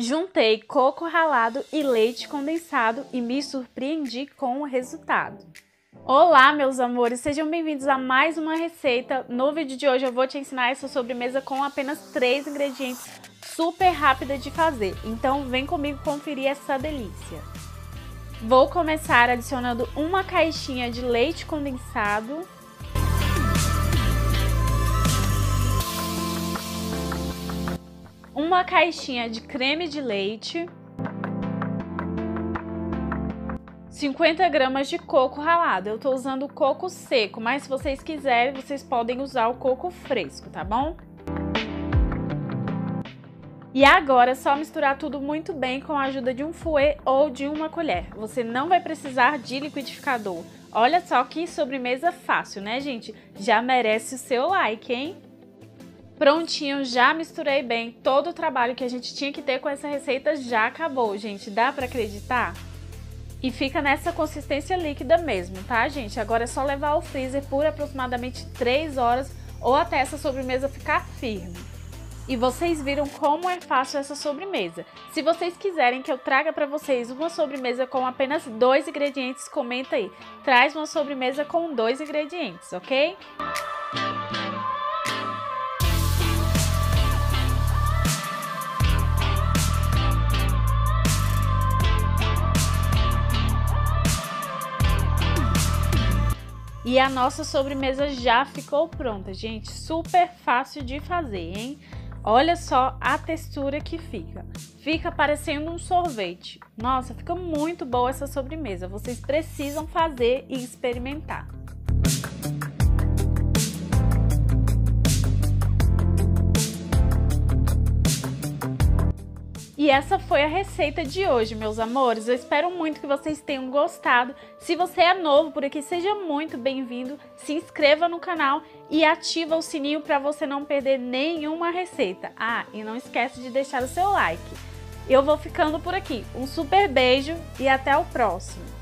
Juntei coco ralado e leite condensado e me surpreendi com o resultado. Olá, meus amores, sejam bem-vindos a mais uma receita. No vídeo de hoje eu vou te ensinar essa sobremesa com apenas três ingredientes, super rápida de fazer. Então vem comigo conferir essa delícia. Vou começar adicionando uma caixinha de leite condensado uma caixinha de creme de leite, 50 gramas de coco ralado. Eu estou usando coco seco, mas se vocês quiserem, vocês podem usar o coco fresco, tá bom? E agora é só misturar tudo muito bem com a ajuda de um fouet ou de uma colher. Você não vai precisar de liquidificador. Olha só que sobremesa fácil, né, gente? Já merece o seu like, hein? Prontinho, já misturei bem. Todo o trabalho que a gente tinha que ter com essa receita já acabou, gente. Dá para acreditar? E fica nessa consistência líquida mesmo, tá, gente? Agora é só levar ao freezer por aproximadamente 3 horas ou até essa sobremesa ficar firme. E vocês viram como é fácil essa sobremesa. Se vocês quiserem que eu traga para vocês uma sobremesa com apenas dois ingredientes, comenta aí. Traz uma sobremesa com dois ingredientes, ok? E a nossa sobremesa já ficou pronta, gente. Super fácil de fazer, hein? Olha só a textura que fica. Fica parecendo um sorvete. Nossa, fica muito boa essa sobremesa. Vocês precisam fazer e experimentar. E essa foi a receita de hoje, meus amores. Eu espero muito que vocês tenham gostado. Se você é novo por aqui, seja muito bem-vindo. Se inscreva no canal e ativa o sininho para você não perder nenhuma receita. Ah, e não esquece de deixar o seu like. Eu vou ficando por aqui. Um super beijo e até o próximo.